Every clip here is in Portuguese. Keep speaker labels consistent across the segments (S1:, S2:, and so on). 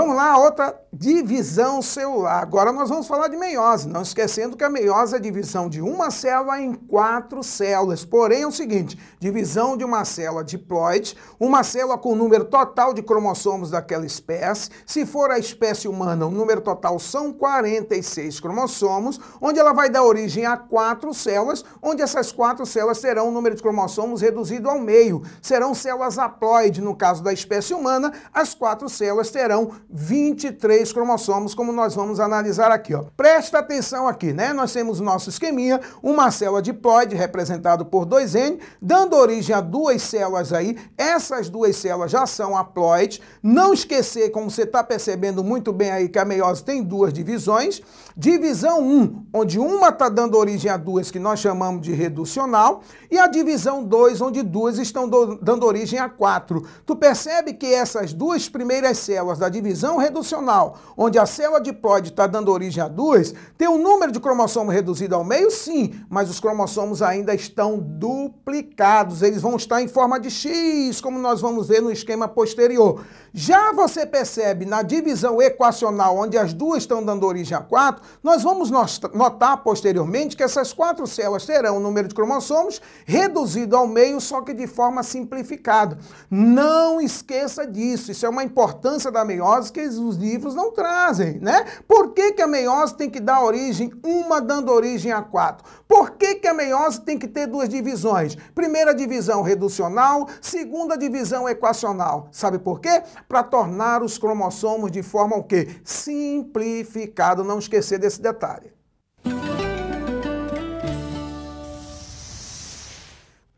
S1: Vamos lá, outra divisão celular. Agora nós vamos falar de meiose, não esquecendo que a meiose é a divisão de uma célula em quatro células. Porém, é o seguinte, divisão de uma célula diploide, uma célula com o número total de cromossomos daquela espécie. Se for a espécie humana, o número total são 46 cromossomos, onde ela vai dar origem a quatro células, onde essas quatro células terão o número de cromossomos reduzido ao meio. Serão células haploide, no caso da espécie humana, as quatro células terão 23 cromossomos, como nós vamos analisar aqui. Ó. Presta atenção aqui, né? Nós temos o nosso esqueminha, uma célula diploide representado por 2N, dando origem a duas células aí. Essas duas células já são haploides. Não esquecer, como você está percebendo muito bem aí, que a meiose tem duas divisões. Divisão 1, onde uma está dando origem a duas, que nós chamamos de reducional, e a divisão 2, onde duas estão dando origem a quatro. Tu percebe que essas duas primeiras células da divisão divisão reducional, onde a célula diploide está dando origem a duas, tem um número de cromossomos reduzido ao meio? Sim, mas os cromossomos ainda estão duplicados. Eles vão estar em forma de X, como nós vamos ver no esquema posterior. Já você percebe na divisão equacional, onde as duas estão dando origem a quatro, nós vamos notar posteriormente que essas quatro células terão o número de cromossomos reduzido ao meio, só que de forma simplificada. Não esqueça disso, isso é uma importância da meiose que os livros não trazem, né? Por que, que a meiose tem que dar origem, uma dando origem a quatro? Por que, que a meiose tem que ter duas divisões? Primeira divisão reducional, segunda divisão equacional. Sabe por quê? Para tornar os cromossomos de forma o quê? Simplificado, não esquecer desse detalhe.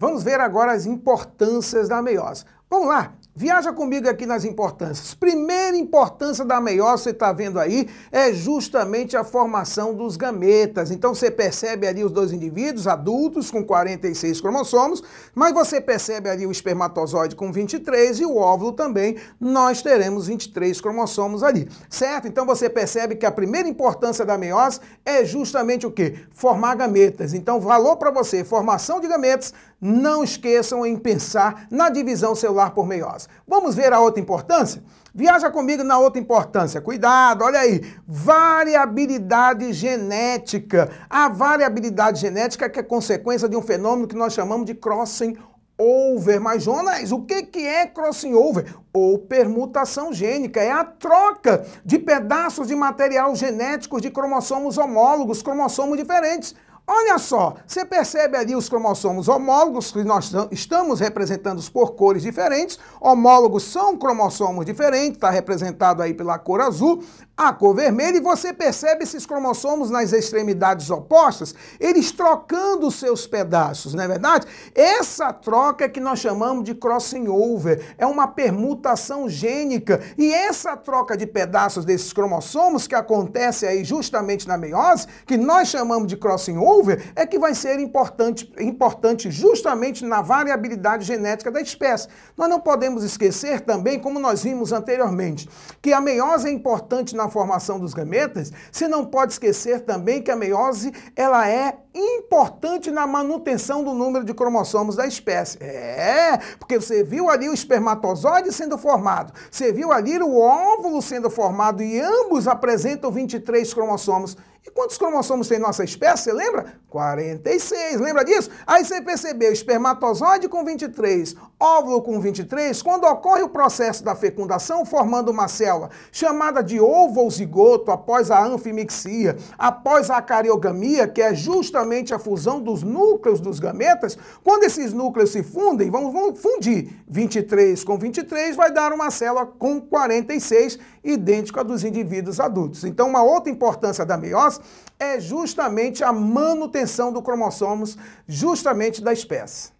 S1: Vamos ver agora as importâncias da meiose. Vamos lá, viaja comigo aqui nas importâncias. Primeira importância da meiose, você está vendo aí, é justamente a formação dos gametas. Então você percebe ali os dois indivíduos adultos com 46 cromossomos, mas você percebe ali o espermatozoide com 23 e o óvulo também, nós teremos 23 cromossomos ali, certo? Então você percebe que a primeira importância da meiose é justamente o quê? Formar gametas. Então valor para você, formação de gametas, não esqueçam em pensar na divisão celular por meiose. Vamos ver a outra importância? Viaja comigo na outra importância. Cuidado, olha aí. Variabilidade genética. A variabilidade genética é, é consequência de um fenômeno que nós chamamos de crossing over. Mas, Jonas, o que, que é crossing over? Ou permutação gênica. É a troca de pedaços de material genético de cromossomos homólogos, cromossomos diferentes. Olha só, você percebe ali os cromossomos homólogos, que nós estamos representando por cores diferentes. Homólogos são cromossomos diferentes, está representado aí pela cor azul a cor vermelha e você percebe esses cromossomos nas extremidades opostas, eles trocando seus pedaços, não é verdade? Essa troca é que nós chamamos de crossing over, é uma permutação gênica e essa troca de pedaços desses cromossomos que acontece aí justamente na meiose, que nós chamamos de crossing over, é que vai ser importante, importante justamente na variabilidade genética da espécie. Nós não podemos esquecer também, como nós vimos anteriormente, que a meiose é importante na formação dos gametas, você não pode esquecer também que a meiose ela é importante na manutenção do número de cromossomos da espécie. É, porque você viu ali o espermatozoide sendo formado, você viu ali o óvulo sendo formado e ambos apresentam 23 cromossomos. E quantos cromossomos tem nossa espécie, você lembra? 46, lembra disso? Aí você percebeu, espermatozoide com 23, óvulo com 23, quando ocorre o processo da fecundação formando uma célula chamada de ovo ou zigoto após a anfimixia, após a cariogamia, que é justamente a fusão dos núcleos dos gametas, quando esses núcleos se fundem, vamos fundir 23 com 23, vai dar uma célula com 46, idêntica à dos indivíduos adultos. Então, uma outra importância da meiose é justamente a manutenção do cromossomos, justamente da espécie.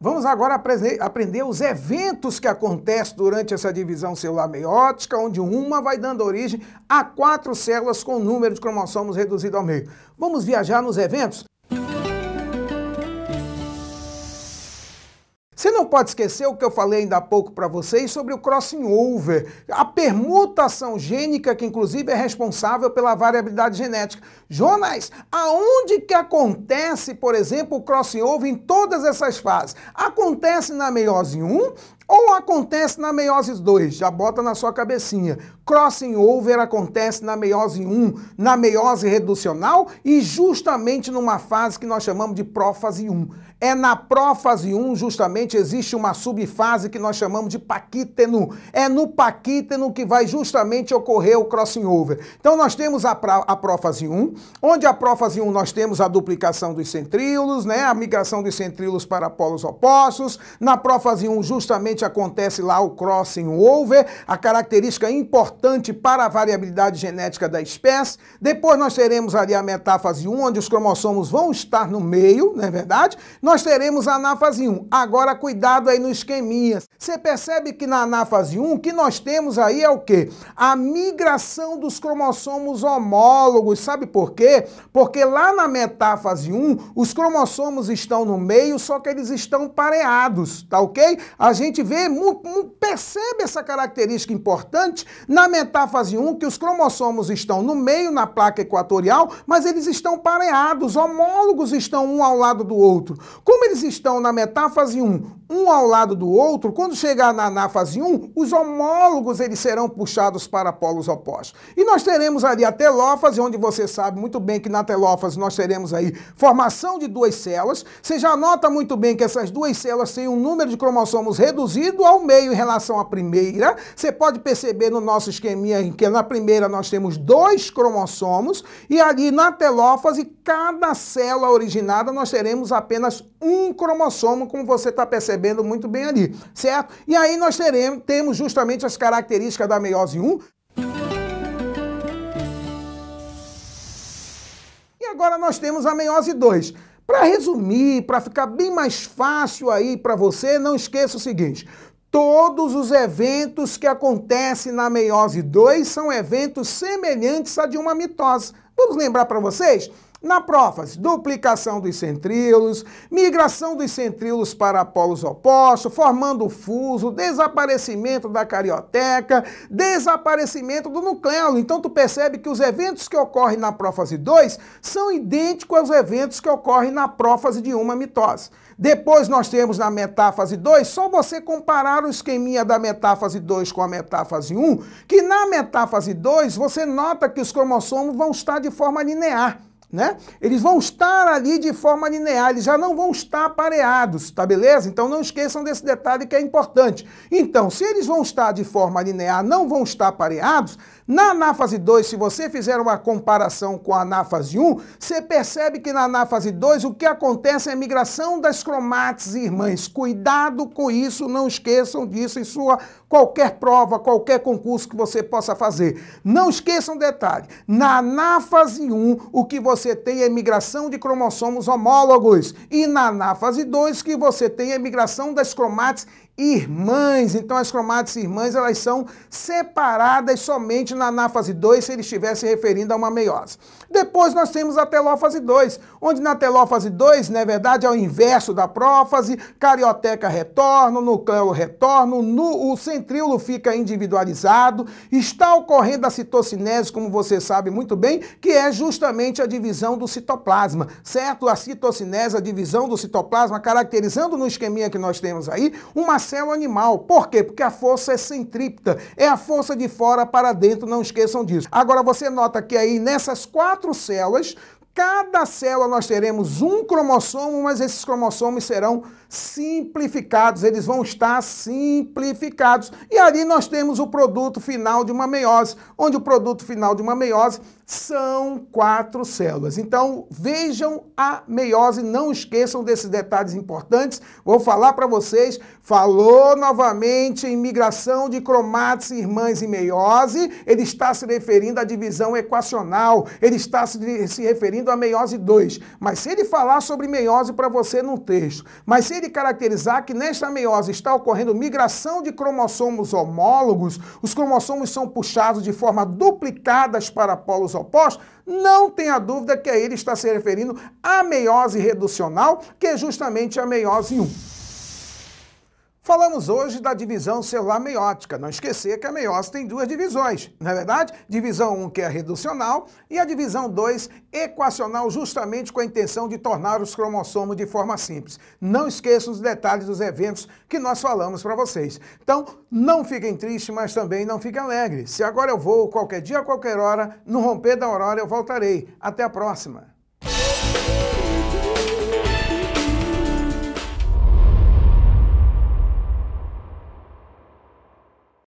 S1: Vamos agora aprender os eventos que acontecem durante essa divisão celular meiótica, onde uma vai dando origem a quatro células com número de cromossomos reduzido ao meio. Vamos viajar nos eventos? Você não pode esquecer o que eu falei ainda há pouco para vocês sobre o crossing over, a permutação gênica que inclusive é responsável pela variabilidade genética. Jonas, aonde que acontece, por exemplo, o crossing over em todas essas fases? Acontece na meiose 1 ou acontece na meiose 2? Já bota na sua cabecinha. Crossing over acontece na meiose 1, na meiose reducional e justamente numa fase que nós chamamos de prófase 1. É na prófase 1, justamente, existe uma subfase que nós chamamos de paquíteno. É no paquíteno que vai justamente ocorrer o crossing over. Então, nós temos a, a prófase 1, onde a prófase 1 nós temos a duplicação dos centríolos, né? a migração dos centríolos para polos opostos. Na prófase 1, justamente, acontece lá o crossing over, a característica importante para a variabilidade genética da espécie. Depois, nós teremos ali a metáfase 1, onde os cromossomos vão estar no meio, não é verdade? Nós nós teremos a anáfase 1. Agora, cuidado aí no esqueminha. Você percebe que na anáfase 1, o que nós temos aí é o quê? A migração dos cromossomos homólogos. Sabe por quê? Porque lá na metáfase 1, os cromossomos estão no meio, só que eles estão pareados, tá ok? A gente vê, percebe essa característica importante na metáfase 1, que os cromossomos estão no meio, na placa equatorial, mas eles estão pareados, homólogos estão um ao lado do outro. Como eles estão na metáfase 1, um ao lado do outro, quando chegar na anáfase 1, os homólogos eles serão puxados para polos opostos. E nós teremos ali a telófase, onde você sabe muito bem que na telófase nós teremos aí formação de duas células. Você já nota muito bem que essas duas células têm um número de cromossomos reduzido ao meio em relação à primeira. Você pode perceber no nosso esqueminha em que na primeira nós temos dois cromossomos e ali na telófase, cada célula originada nós teremos apenas um cromossomo, como você está percebendo muito bem ali, certo? E aí nós teremos, temos justamente as características da meiose 1. E agora nós temos a meiose 2. Para resumir, para ficar bem mais fácil aí para você, não esqueça o seguinte: todos os eventos que acontecem na meiose 2 são eventos semelhantes a de uma mitose. Vamos lembrar para vocês? Na prófase, duplicação dos centríolos, migração dos centríolos para polos opostos, formando fuso, desaparecimento da carioteca, desaparecimento do nucleolo. Então tu percebe que os eventos que ocorrem na prófase 2 são idênticos aos eventos que ocorrem na prófase de uma mitose. Depois nós temos na metáfase 2, só você comparar o esqueminha da metáfase 2 com a metáfase 1, que na metáfase 2 você nota que os cromossomos vão estar de forma linear né? Eles vão estar ali de forma linear, eles já não vão estar apareados, tá beleza? Então não esqueçam desse detalhe que é importante. Então, se eles vão estar de forma linear, não vão estar apareados, na anáfase 2, se você fizer uma comparação com a anáfase 1, você percebe que na anáfase 2 o que acontece é a migração das cromates irmãs. Cuidado com isso, não esqueçam disso em sua qualquer prova, qualquer concurso que você possa fazer. Não esqueçam um detalhe, na anáfase 1 o que você tem é migração de cromossomos homólogos e na anáfase 2 o que você tem é migração das cromates irmãs. Então as cromátides irmãs elas são separadas somente na anáfase 2 se ele estiver se referindo a uma meiose. Depois nós temos a telófase 2, onde na telófase 2, na verdade, é o inverso da prófase, carioteca retorna, o nucleolo retorna, o centríolo fica individualizado, está ocorrendo a citocinese, como você sabe muito bem, que é justamente a divisão do citoplasma, certo? A citocinese, a divisão do citoplasma, caracterizando no esqueminha que nós temos aí, uma célula animal. Por quê? Porque a força é centrípeta, é a força de fora para dentro, não esqueçam disso. Agora você nota que aí nessas quatro células, Cada célula nós teremos um cromossomo, mas esses cromossomos serão simplificados, eles vão estar simplificados. E ali nós temos o produto final de uma meiose, onde o produto final de uma meiose são quatro células. Então, vejam a meiose, não esqueçam desses detalhes importantes. Vou falar para vocês, falou novamente em migração de cromates irmãs em meiose, ele está se referindo à divisão equacional, ele está se, referindo à meiose 2. Mas se ele falar sobre meiose para você num texto, mas se ele caracterizar que nesta meiose está ocorrendo migração de cromossomos homólogos, os cromossomos são puxados de forma duplicadas para polos opostos, não tenha dúvida que aí ele está se referindo à meiose reducional, que é justamente a meiose 1. Falamos hoje da divisão celular meiótica. Não esquecer que a meiose tem duas divisões, não é verdade? Divisão 1, que é reducional, e a divisão 2, equacional, justamente com a intenção de tornar os cromossomos de forma simples. Não esqueçam os detalhes dos eventos que nós falamos para vocês. Então, não fiquem tristes, mas também não fiquem alegres. Se agora eu vou, qualquer dia, qualquer hora, no romper da aurora eu voltarei. Até a próxima.